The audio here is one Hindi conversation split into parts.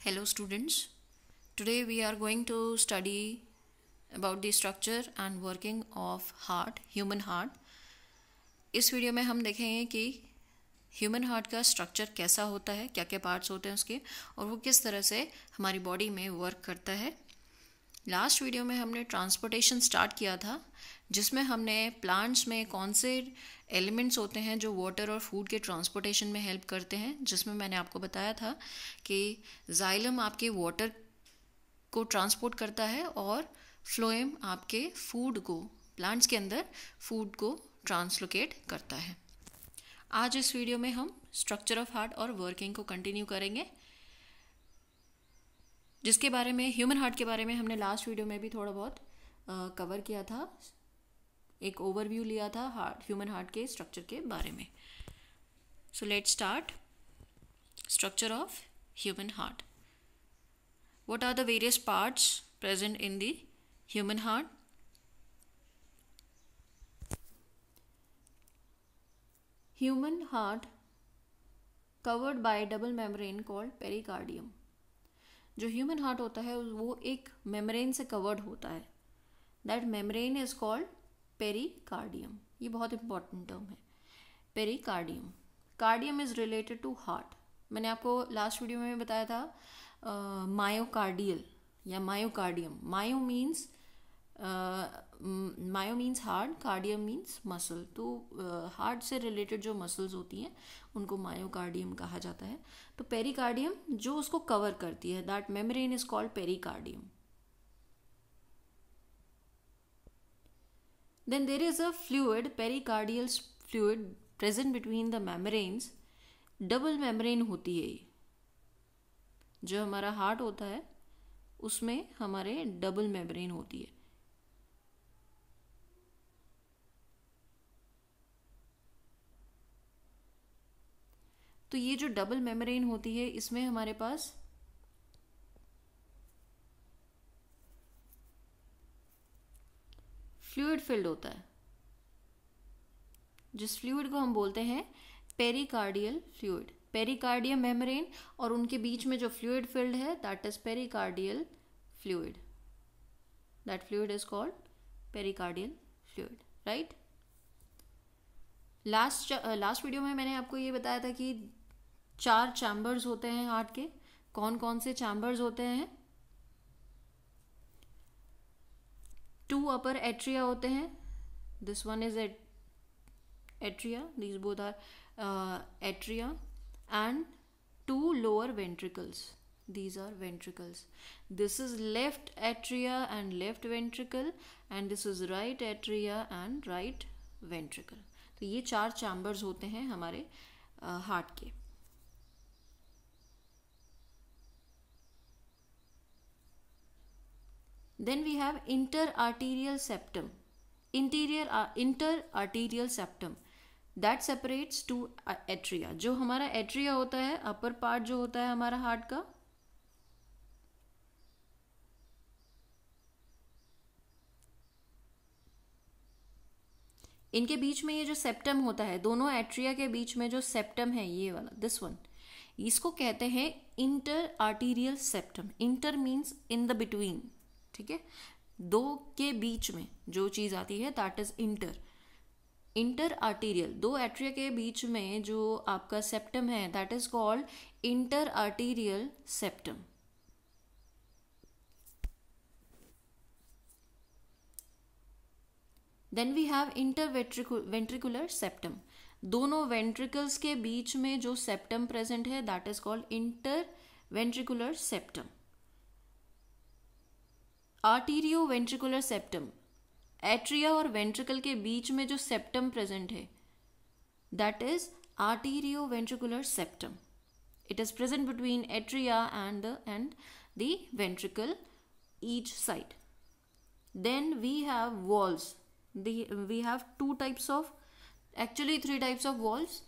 Hello students. Today we are going to study about the structure and working of heart, human heart. इस वीडियो में हम देखेंगे कि ह्यूमन हार्ट का स्ट्रक्चर कैसा होता है क्या क्या पार्ट्स होते हैं उसके और वो किस तरह से हमारी बॉडी में वर्क करता है लास्ट वीडियो में हमने ट्रांसपोर्टेशन स्टार्ट किया था, जिसमें हमने प्लांट्स में कौन से एलिमेंट्स होते हैं जो वाटर और फ़ूड के ट्रांसपोर्टेशन में हेल्प करते हैं, जिसमें मैंने आपको बताया था कि जाइलम आपके वाटर को ट्रांसपोर्ट करता है और फ्लोएम आपके फ़ूड को प्लांट्स के अंदर फ़ूड को ट्रांसलोकेट करता है। आज इस वीडियो में हम स्ट्रक्चर ऑफ़ हार्ट और वर्किंग को कंटिन्यू करेंगे। जिसके बारे में ह्यूमन हार्ट के बारे में हमने लास्ट वीडियो में भी थोड़ा बहुत कवर किया था। एक ओवरव्यू लिया था हार्ट ह्यूमन हार्ट के स्ट्रक्चर के बारे में। So let start structure of human heart what are the various parts present in the human heart human heart covered by double membrane called pericardium जो ह्यूमन हार्ट होता है, वो एक मेम्ब्रेन से कवर्ड होता है. That membrane is called pericardium ये बहुत इंपॉर्टेंट टर्म है. Pericardium cardium is related to heart मैंने आपको लास्ट वीडियो में बताया था मायोकार्डियल या myocardium myo means myo means heart cardium means muscle तो हार्ट से रिलेटेड जो मसल्स होती हैं, उनको मायोकार्डियम कहा जाता है। तो पेरिकार्डियम जो उसको कवर करती है that membrane is called pericardium then there is a fluid, pericardial fluid present between the membranes. Double membrane होती है जो हमारा हार्ट होता है, उसमें हमारे डबल मेम्ब्रेन होती है। तो ये जो डबल मेम्ब्रेन होती है, इसमें हमारे पास फ्लूड फिल्ड होता है। जिस फ्लूड को हम बोलते हैं पेरिकार्डियल फ्लूइड पेरिकार्डियम मेम्ब्रेन और उनके बीच में जो फ्लूड फिल्ड है that is pericardial fluid that fluid is called pericardial fluid right last last video में मैंने आपको ये बताया था कि चार चैम्बर्स होते हैं हार्ट के। कौन कौन से चैम्बर्स होते हैं? टू अपर एट्रिया होते हैं। This one is atria these both are atria and two lower ventricles these are ventricles. This is left atria and left ventricle and this is right atria and right ventricle. तो ये चार चैम्बर्स होते हैं हमारे हार्ट uh, के। Then we have interarterial septum. Interior uh, interarterial septum. That separates two atria जो हमारा एट्रिया होता है अपर पार्ट जो होता है हमारा हार्ट का इनके बीच में ये जो सेप्टम होता है दोनों एट्रिया के बीच में जो सेप्टम है ये वाला दिस वन इसको कहते हैं inter arterial septum inter means in the between ठीक है? दो के बीच में जो चीज़ आती है that is inter inter arterial दो एट्रिया के बीच में जो आपका सेप्टम है that is called inter arterial septum then we have inter ventricular septum दोनों वेंट्रिकल्स के बीच में जो सेप्टम प्रेजेंट है that is called inter ventricular septum arterio ventricular septum. Atria और वेंट्रिकल के बीच में जो सेप्टम प्रेजेंट है that is arterio ventricular septum. It is present between atria and the and the ventricle each side then we have walls we have two types of actually three types of walls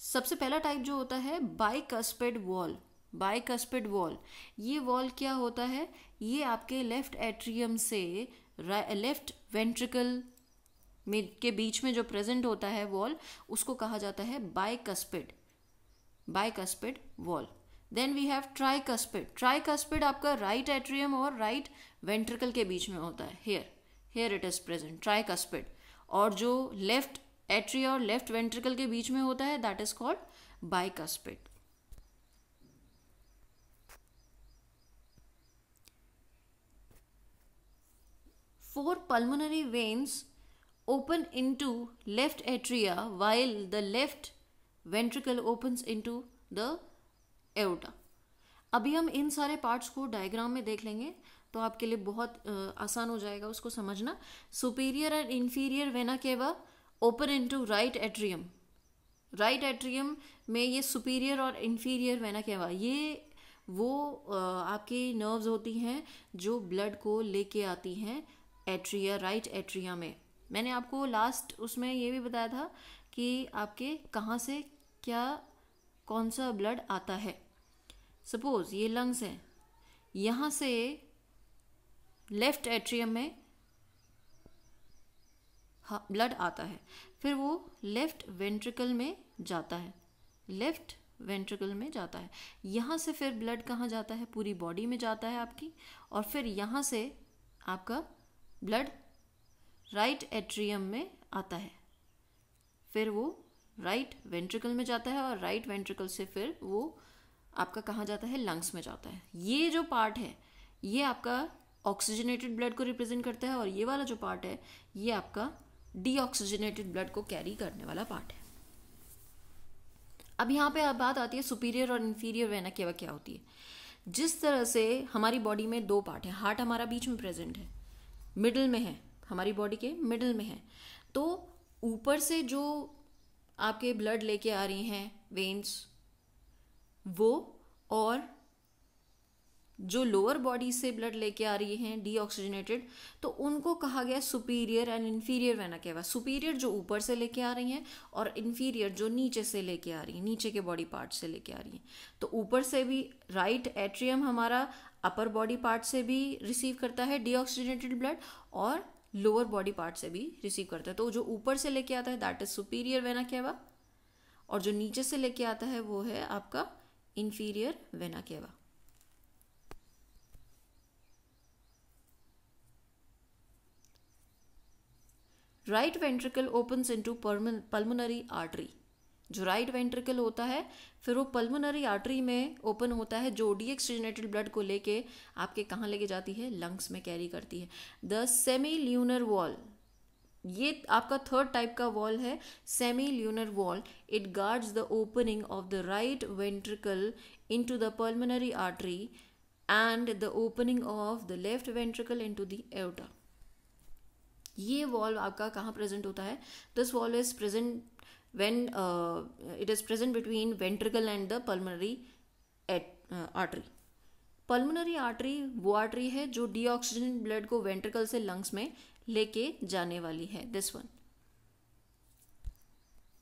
सबसे पहला टाइप जो होता है बाइकस्पेड वॉल बाइकस्पिड वॉल ये वॉल क्या होता है? ये आपके लेफ़्ट एट्रियम से लेफ़्ट वेंट्रिकल में, के बीच में जो प्रेजेंट होता है वॉल उसको कहा जाता है bicuspid bicuspid wall then we have tricuspid tricuspid आपका राइट एट्रियम और राइट वेंट्रिकल के बीच में होता है. Here here it is present tricuspid और जो लेफ़्ट एट्रिया और लेफ़्ट वेंट्रिकल के बीच में होता है that is called bicuspid four pulmonary veins open into left atria while the left ventricle opens into the aorta. अभी हम इन सारे पार्ट्स को डायग्राम में देख लेंगे तो आपके लिए बहुत आसान हो जाएगा उसको समझना। Superior and inferior vena cava open into right atrium right atrium में ये सुपीरियर और इन्फीरियर वेना केवा ये वो आपकी नर्व्स होती हैं जो ब्लड को लेके आती हैं। एट्रिया, राइट एट्रिया में। मैंने आपको लास्ट उसमें ये भी बताया था कि आपके कहाँ से क्या, कौन सा ब्लड आता है। सपोज़ ये लंग्स हैं। यहाँ से लेफ़्ट एट्रियम में ब्लड आता है। फिर वो लेफ़्ट वेंट्रिकल में जाता है। लेफ़्ट वेंट्रिकल में जाता है। यहाँ से फिर ब्लड कहाँ जाता है? पूरी बॉडी में जाता है आपकी। और फिर यहाँ से आपका ब्लड राइट एट्रियम में आता है। फिर वो राइट वेंट्रिकल में जाता है और राइट वेंट्रिकल से फिर वो आपका कहाँ जाता है? लंग्स में जाता है। ये जो पार्ट है, ये आपका ऑक्सीजनेटेड ब्लड को रिप्रेजेंट करता है और ये वाला जो पार्ट है, ये आपका डीऑक्सीजनेटेड ब्लड को कैरी करने वाला पार्ट है। अब यहाँ पे बात आती है सुपीरियर और इन्फीरियर वेना केवा क्या होती है। जिस तरह से हमारी बॉडी में दो पार्ट है, हार्ट हमारा बीच में प्रेजेंट है मिडल में है, हमारी बॉडी के मिडल में है। तो ऊपर से जो आपके ब्लड लेके आ रही हैं वेन्स वो और जो लोअर बॉडी से ब्लड लेके आ रही हैं डीऑक्सीजनेटेड तो उनको कहा गया superior and inferior vena cava superior जो ऊपर से लेके आ रही हैं और इन्फीरियर जो नीचे से लेके आ रही हैं, नीचे के बॉडी पार्ट से लेके आ रही हैं। तो ऊपर से भी राइट एट्रियम हमारा अपर बॉडी पार्ट से भी रिसीव करता है डीऑक्सीजनेटेड ब्लड और लोअर बॉडी पार्ट से भी रिसीव करता है। तो जो ऊपर से लेके आता है that is superior vena cava और जो नीचे से लेके आता है, वो है आपका inferior vena cava right ventricle opens into pulmonary artery जो राइट वेंट्रिकल होता है, फिर वो पल्मोनरी आर्टरी में ओपन होता है, जो डीएक्सीजनेटेड ब्लड को लेके आपके कहाँ लेके जाती है? लंग्स में कैरी करती है। द सेमी ल्यूनर वॉल ये आपका थर्ड टाइप का वॉल है। Semi lunar wall it guards the opening of the right ventricle into the pulmonary artery and the opening of the left ventricle into the aorta ये वॉल्व आपका कहाँ प्रेजेंट होता है? This valve is present when uh, it is present between ventricle and the pulmonary at, uh, artery. Pulmonary artery वो आर्टरी है जो डीऑक्सीजन ब्लड को वेंट्रिकल से लंग्स में लेके जाने वाली है this one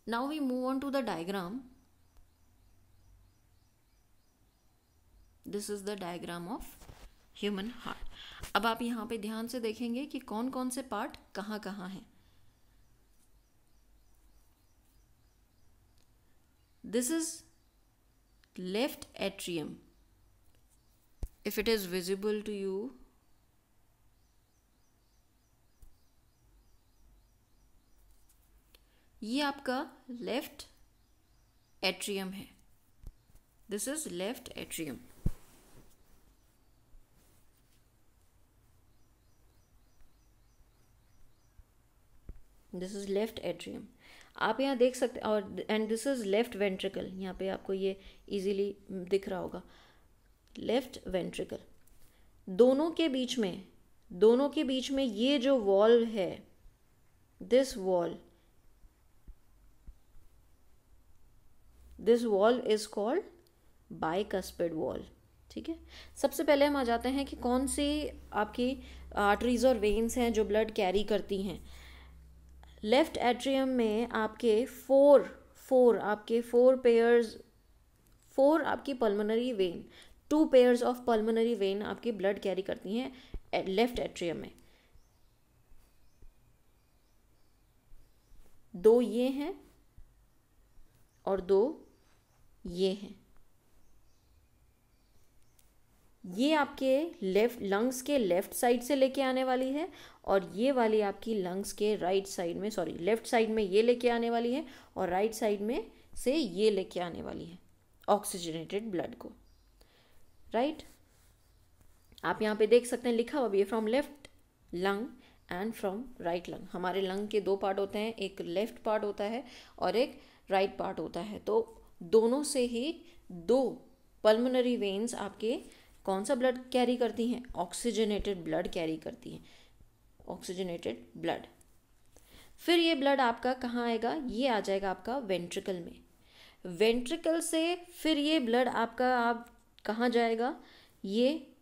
now we move on to the diagram this is the diagram of human heart अब आप यहाँ पे ध्यान से देखेंगे कि कौन कौन से पार्ट कहाँ कहाँ हैं। This is left atrium. If it is visible to you, ये आपका लेफ़्ट एट्रियम है। This is left atrium this is left atrium आप यहाँ देख सकते, और and this is left ventricle यहाँ पे आपको ये इजीली दिख रहा होगा। लेफ़्ट वेंट्रिकल दोनों के बीच में, दोनों के बीच में ये जो वॉल है this wall this wall is called bicuspid wall ठीक है? सबसे पहले हम आ जाते हैं कि कौन सी आपकी आर्टरीज और वेन्स हैं जो ब्लड कैरी करती हैं। लेफ़्ट एट्रियम में आपके फोर फोर आपके फोर पेयर्स फोर आपकी pulmonary vein two pairs of pulmonary vein आपकी ब्लड कैरी करती हैं लेफ़्ट एट्रियम में। दो ये हैं और दो ये हैं। ये आपके लेफ़्ट लंग्स के लेफ़्ट साइड से लेके आने वाली है और ये वाली आपकी लंग्स के राइट साइड में सॉरी लेफ़्ट साइड में ये लेके आने वाली है और राइट साइड में से ये लेके आने वाली है ऑक्सीजनेटेड ब्लड को राइट आप यहाँ पे देख सकते हैं लिखा हुआ भी है from left lung and from right lung हमारे लंग के दो पार्ट होते हैं, एक लेफ़्ट पार्ट होता है और एक राइट right पार्ट होता है। तो दोनों से ही दो पल्मोनरी वेन्स आपके कौन सा ब्लड कैरी करती हैं? ऑक्सीजनेटेड ब्लड कैरी करती हैं। ऑक्सीजनेटेड ब्लड फिर ये ब्लड आपका कहाँ आएगा? ये आ जाएगा आपका वेंट्रिकल में। वेंट्रिकल से फिर ये ब्लड आपका आप कहाँ जाएगा? ये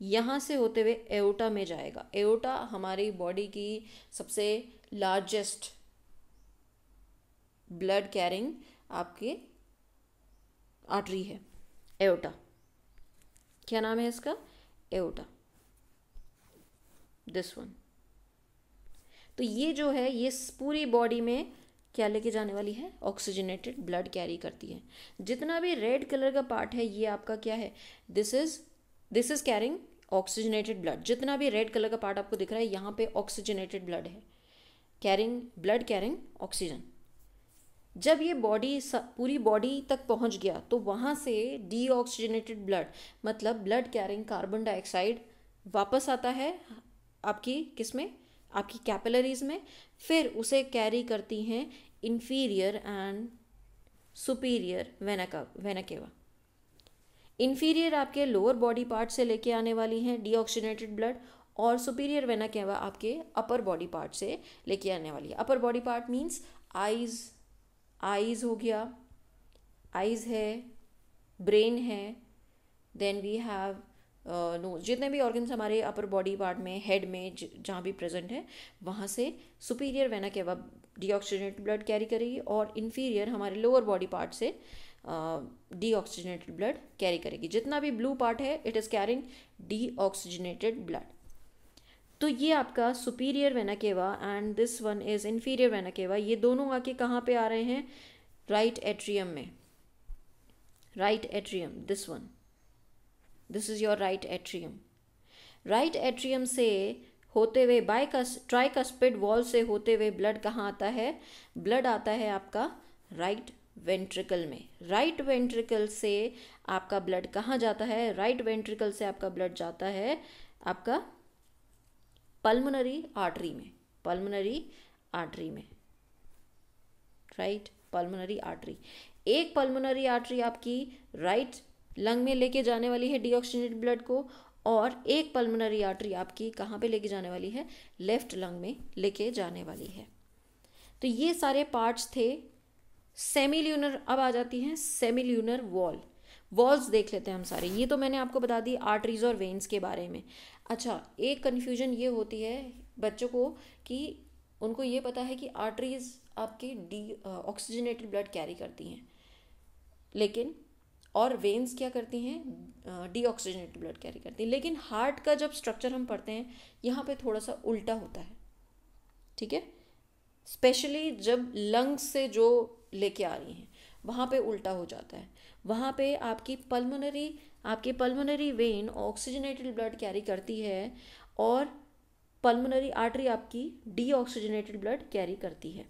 यहाँ से होते हुए एओटा में जाएगा। एओटा हमारी बॉडी की सबसे लार्जेस्ट ब्लड कैरिंग आपके आर्टरी है एओटा क्या नाम है इसका? एओटा दिस वन तो ये जो है, ये पूरी बॉडी में क्या लेके जाने वाली है? ऑक्सीजनेटेड ब्लड कैरी करती है। जितना भी रेड कलर का पार्ट है, ये आपका क्या है? This is this is carrying oxygenated blood जितना भी रेड कलर का पार्ट आपको दिख रहा है, यहाँ पे ऑक्सीजनेटेड ब्लड है। कैरिंग ब्लड कैरिंग ऑक्सीजन जब ये बॉडी पूरी बॉडी तक पहुँच गया तो वहाँ से डीऑक्सीजनेटेड ब्लड मतलब ब्लड कैरिंग कार्बन डाइऑक्साइड वापस आता है आपकी किसमें? आपकी कैपिलरीज में। फिर उसे कैरी करती हैं inferior and superior वेनाका vena cava inferior आपके लोअर बॉडी पार्ट से लेके आने वाली हैं डीऑक्सीजनेटेड ब्लड और सुपीरियर वेनाकेवा आपके अपर बॉडी पार्ट से लेके आने वाली है। Upper body part means eyes eyes हो गया आईज है ब्रेन है देन वी हैव नो जितने भी ऑर्गन्स हमारे अपर बॉडी पार्ट में हेड में जहाँ भी प्रेजेंट है, वहाँ से सुपीरियर वेना के अब डीऑक्सीजनेटेड ब्लड कैरी करेगी और इन्फीरियर हमारे लोअर बॉडी पार्ट से डीऑक्सीजनेटेड ब्लड कैरी करेगी। जितना भी ब्लू पार्ट है it is carrying deoxygenated blood तो ये आपका superior vena cava and this one is inferior vena cava ये दोनों आके कहाँ पे आ रहे हैं? राइट एट्रियम में. Right atrium this one this is your right atrium right atrium से होते हुए बाई ट्राइकस्पिड वॉल से होते हुए ब्लड कहाँ आता है? ब्लड आता है आपका राइट वेंट्रिकल में. राइट वेंट्रिकल से आपका ब्लड कहाँ जाता है? राइट वेंट्रिकल से आपका ब्लड जाता है आपका पल्मोनरी आर्टरी में पल्मोनरी आर्टरी में राइट पल्मोनरी आर्टरी एक पल्मोनरी आर्टरी आपकी राइट लंग में लेके जाने वाली है डीऑक्सीजनेटेड ब्लड को और एक पल्मोनरी आर्टरी आपकी कहाँ पे लेके जाने वाली है? लेफ़्ट लंग में लेके जाने वाली है। तो ये सारे पार्ट्स थे। सेमिल्यूनर अब आ जाती हैं सेमिल्यूनर वॉल वॉल्स देख लेते हैं हम सारे। ये तो मैंने आपको बता दी आर्टरीज और वेन्स के बारे में। अच्छा एक कन्फ्यूज़न ये होती है बच्चों को कि उनको ये पता है कि आर्टरीज आपकी डी ऑक्सीजनेटेड ब्लड कैरी करती हैं। लेकिन, और वेन्स क्या करती हैं? डी ऑक्सीजनेटेड ब्लड कैरी करती हैं। लेकिन हार्ट का जब स्ट्रक्चर हम पढ़ते हैं, यहाँ पे थोड़ा सा उल्टा होता है। ठीक है? स्पेशली जब लंग्स से जो लेके आ रही हैं, वहाँ पे उल्टा हो जाता है। वहाँ पे आपकी पल्मोनरी आपकी pulmonary vein oxygenated blood carry करती है और पल्मोनरी आर्टरी आपकी डी ऑक्सीजनेटेड ब्लड कैरी करती है।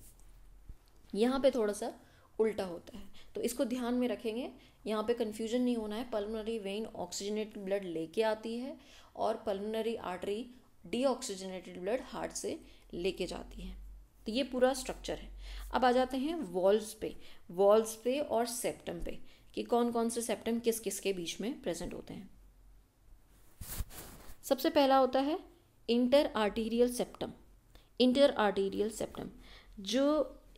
यहाँ पे थोड़ा सा उल्टा होता है। तो इसको ध्यान में रखेंगे। यहाँ पे कन्फ्यूज़न नहीं होना है। पल्मोनरी वेन ऑक्सीजनेटेड ब्लड लेके आती है और pulmonary artery deoxygenated blood heart से लेके जाती है। तो ये पूरा स्ट्रक्चर है। अब आ जाते हैं वॉल्स पे। वॉल्स पे और सेप्टम पे। कि कौन कौन से सेप्टम किस किस के बीच में प्रेजेंट होते हैं। सबसे पहला होता है inter arterial septum inter arterial septum जो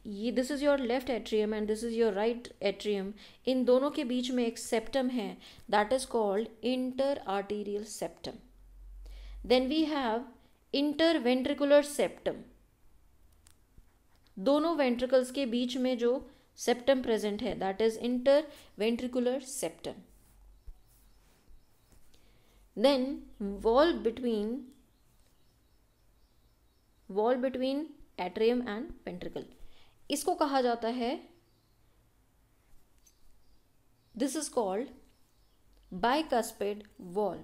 ये this is your left atrium and this is your right atrium इन दोनों के बीच में एक सेप्टम है that is called inter arterial septum then we have inter ventricular septum दोनों वेंट्रिकल्स के बीच में जो सेप्टम प्रेजेंट है that is inter ventricular septum then wall between wall between atrium and ventricle इसको कहा जाता है this is called bicuspid wall.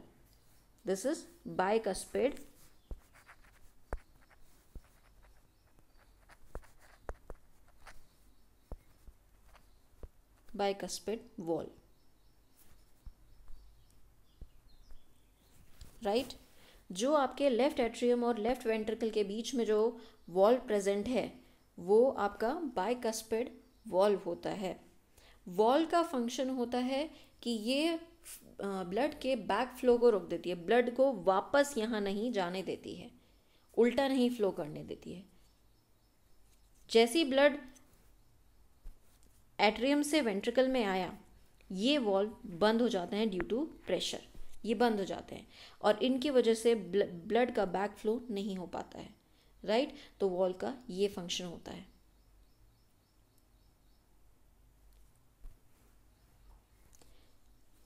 This is bicuspid bicuspid wall. Right right? जो आपके लेफ़्ट एट्रियम और लेफ़्ट वेंट्रिकल के बीच में जो वॉल प्रेजेंट है, वो आपका बाइकस्पेड वॉल्व होता है। वॉल का फ़ंक्शन होता है कि ये ब्लड के बैक फ्लो को रोक देती है। ब्लड को वापस यहाँ नहीं जाने देती है। उल्टा नहीं फ्लो करने देती है। जैसी ब्लड एट्रियम से वेंट्रिकल में आया, ये वॉल्व बंद हो जाते हैं ड्यू टू प्रेशर ये बंद हो जाते हैं और इनकी वजह से ब्लड का बैक फ्लो नहीं हो पाता है राइट तो वॉल का ये फ़ंक्शन होता है.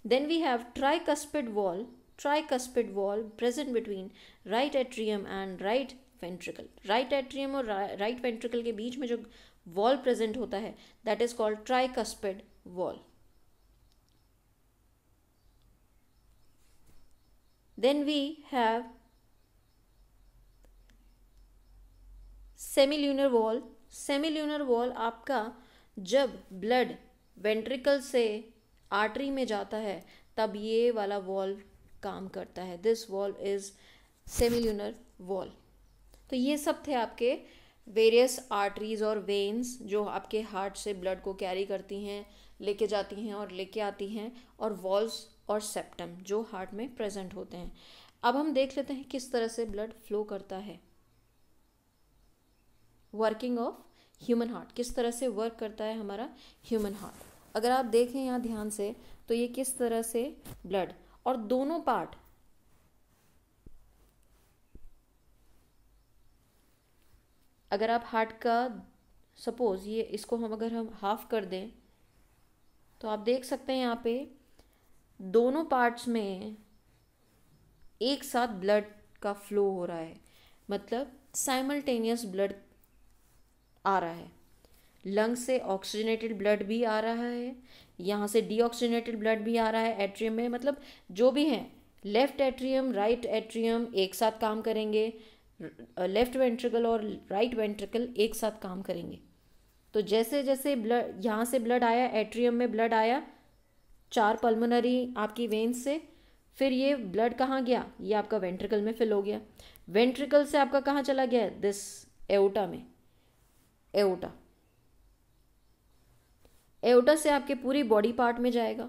Then we have tricuspid wall tricuspid wall present between right atrium and right ventricle right atrium और राइट वेंट्रिकल के बीच में जो wall प्रेजेंट होता है, that is called tricuspid wall. Then we have semilunar wall semilunar wall आपका जब ब्लड वेंट्रिकल से आर्टरी में जाता है, तब ये वाला वॉल काम करता है. This wall is semilunar wall तो ये सब थे आपके वेरियस आर्टरीज और वेन्स जो आपके हार्ट से ब्लड को कैरी करती हैं, लेके जाती हैं और लेके आती हैं और वॉल्स और सेप्टम जो हार्ट में प्रेजेंट होते हैं। अब हम देख लेते हैं किस तरह से ब्लड फ्लो करता है। वर्किंग ऑफ़ ह्यूमन हार्ट किस तरह से वर्क करता है हमारा ह्यूमन हार्ट अगर आप देखें यहाँ ध्यान से तो ये किस तरह से ब्लड और दोनों पार्ट अगर आप हार्ट का सपोज़ ये इसको हम अगर हम हाफ़ कर दें तो आप देख सकते हैं यहाँ पे दोनों पार्ट्स में एक साथ ब्लड का फ्लो हो रहा है। मतलब साइमल्टेनियस ब्लड आ रहा है। लंग से ऑक्सीजनेटेड ब्लड भी आ रहा है, यहाँ से डीऑक्सीजनेटेड ब्लड भी आ रहा है एट्रियम में। मतलब जो भी हैं लेफ़्ट एट्रियम राइट एट्रियम एक साथ काम करेंगे। लेफ़्ट वेंट्रिकल और राइट वेंट्रिकल एक साथ काम करेंगे। तो जैसे जैसे ब्लड यहाँ से ब्लड आया एट्रियम में ब्लड आया, चार पल्मोनरी आपकी वेन्स से, फिर ये ब्लड कहाँ गया? ये आपका वेंट्रिकल में फिल हो गया। वेंट्रिकल से आपका कहाँ चला गया? दिस एओटा में। एओटा एओटा से आपके पूरी बॉडी पार्ट में जाएगा।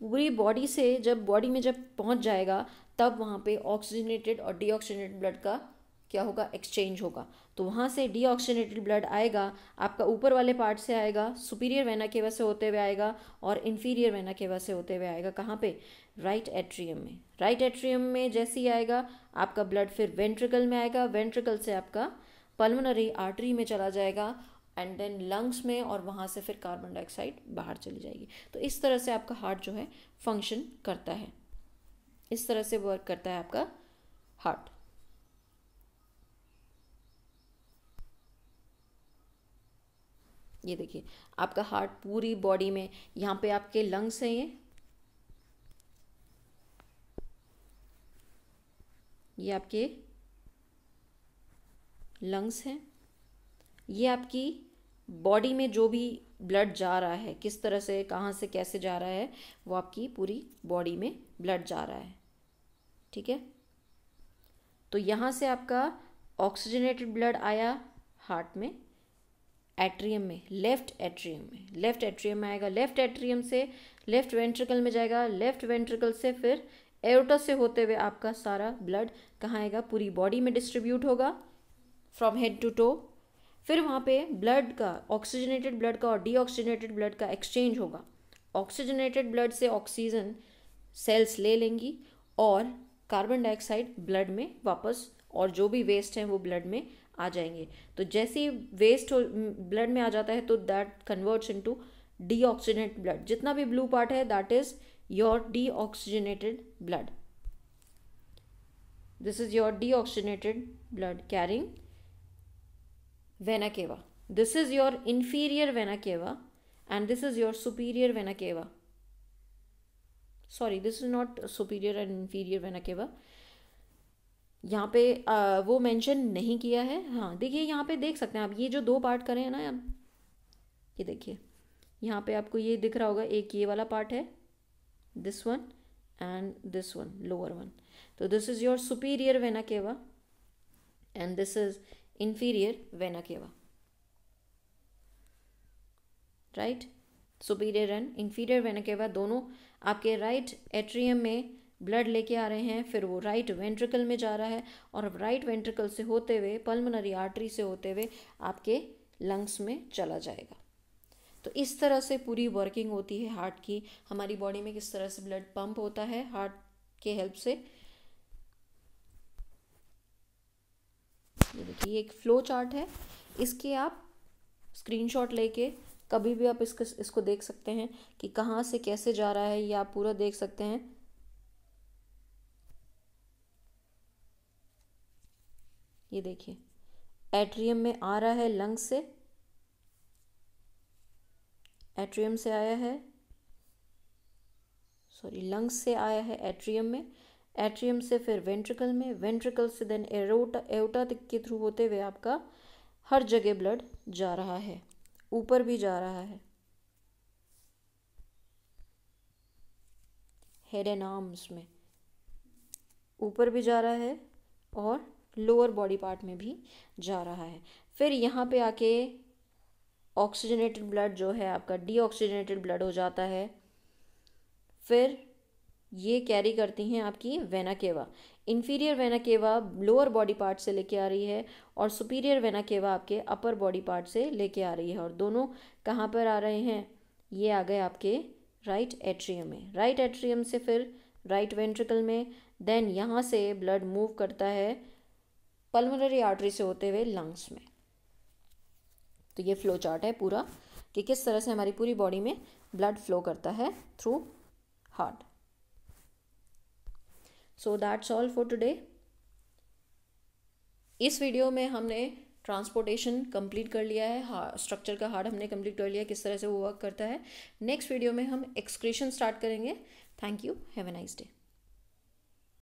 पूरी बॉडी से जब बॉडी में जब पहुँच जाएगा, तब वहाँ पे ऑक्सीजनेटेड और डीऑक्सीजनेटेड ब्लड का क्या होगा? एक्सचेंज होगा। तो वहाँ से डीऑक्सीजनेटेड ब्लड आएगा, आपका ऊपर वाले पार्ट से आएगा सुपीरियर वेना केवा से होते हुए आएगा और इन्फीरियर वेना केवा से होते हुए आएगा। कहाँ पे? राइट एट्रियम में। राइट एट्रियम में जैसे ही आएगा, आपका ब्लड फिर वेंट्रिकल में आएगा। वेंट्रिकल से आपका पल्मोनरी आर्टरी में चला जाएगा एंड देन लंग्स में और वहाँ से फिर कार्बन डाइऑक्साइड बाहर चली जाएगी। तो इस तरह से आपका हार्ट जो है फ़ंक्शन करता है। इस तरह से वर्क करता है आपका हार्ट ये देखिए, आपका हार्ट पूरी बॉडी में, यहाँ पे आपके लंग्स हैं ये। ये आपके लंग्स हैं। ये आपकी बॉडी में जो भी ब्लड जा रहा है, किस तरह से, कहाँ से, कैसे जा रहा है, वो आपकी पूरी बॉडी में ब्लड जा रहा है। ठीक है? तो यहाँ से आपका ऑक्सीजनेटेड ब्लड आया हार्ट में। एट्रियम में लेफ़्ट एट्रियम में। लेफ़्ट एट्रियम में आएगा लेफ़्ट एट्रियम से लेफ़्ट वेंट्रिकल में जाएगा लेफ़्ट वेंट्रिकल से फिर एरोटा से होते हुए आपका सारा ब्लड कहाँ आएगा? पूरी बॉडी में डिस्ट्रीब्यूट होगा फ्रॉम हेड टू टो फिर वहाँ पे ब्लड का ऑक्सीजनेटेड ब्लड का और डीऑक्सीजनेटेड ब्लड का एक्सचेंज होगा। ऑक्सीजनेटेड ब्लड से ऑक्सीजन सेल्स ले लेंगी और कार्बन डाइऑक्साइड ब्लड में वापस और जो भी वेस्ट है वो ब्लड में आ जाएँगे। तो जैसे ही वेस्ट ब्लड में आ जाता है तो that converts into deoxygenate blood जितना भी ब्लू पार्ट है that is your de deoxygenated blood this is your deoxygenated blood carrying is your inferior vena cava and this is your superior vena cava. Sorry this is not superior and inferior vena cava यहाँ पे आ, वो मेंशन नहीं किया है। हाँ देखिए यहाँ पे देख सकते हैं आप ये जो दो पार्ट करें हैं ना ये देखिए यहाँ पे आपको ये दिख रहा होगा एक ये वाला पार्ट है this one and this one lower one तो this is your superior vena cava and this is inferior vena cava right superior and inferior vena cava दोनों आपके राइट right एट्रियम में ब्लड लेके आ रहे हैं, फिर वो राइट वेंट्रिकल में जा रहा है और राइट वेंट्रिकल से होते हुए पल्मनरी आर्टरी से होते हुए आपके लंग्स में चला जाएगा। तो इस तरह से पूरी वर्किंग होती है हार्ट की। हमारी बॉडी में किस तरह से ब्लड पंप होता है हार्ट के हेल्प से। ये देखिए एक फ्लो चार्ट है। इसके आप स्क्रीनशॉट लेके कभी भी आप इसको इसको देख सकते हैं कि कहाँ से कैसे जा रहा है, ये आप पूरा देख सकते हैं। ये देखिए। एट्रियम में आ रहा है लंग्स से। एट्रियम से आया है। सॉरी लंग्स से आया है एट्रियम में। एट्रियम से फिर वेंट्रिकल में। वेंट्रिकल से देन एरोटा एओटा के थ्रू होते हुए आपका हर जगह ब्लड जा रहा है। ऊपर भी जा रहा है। हेड एंड आर्म्स में। ऊपर भी जा रहा है और लोअर बॉडी पार्ट में भी जा रहा है। फिर यहाँ पे आके ऑक्सीजनेटेड ब्लड जो है आपका डीऑक्सीजनेटेड ब्लड हो जाता है। फिर ये कैरी करती हैं आपकी vena cava inferior vena cava lower body part से लेके आ रही है और सुपीरियर वेना केवा आपके अपर बॉडी पार्ट से लेके आ रही है और दोनों कहाँ पर आ रहे हैं? ये आ गए आपके राइट एट्रियम में। राइट एट्रियम से फिर राइट वेंट्रिकल में। देन यहाँ से ब्लड मूव करता है। पल्मोनरी आर्टरी से होते हुए लंग्स में। तो ये फ्लो चार्ट है पूरा कि किस तरह से हमारी पूरी बॉडी में ब्लड फ्लो करता है through heart so that's all for today इस वीडियो में हमने ट्रांसपोर्टेशन कंप्लीट कर लिया है स्ट्रक्चर का हार्ट हमने कंप्लीट कर लिया किस तरह से वो वर्क करता है। नेक्स्ट वीडियो में हम एक्सक्रेशन स्टार्ट करेंगे। Thank you have a nice day